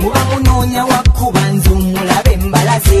muba munonya wakubanzu mulabe mbalaze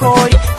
¡Gracias!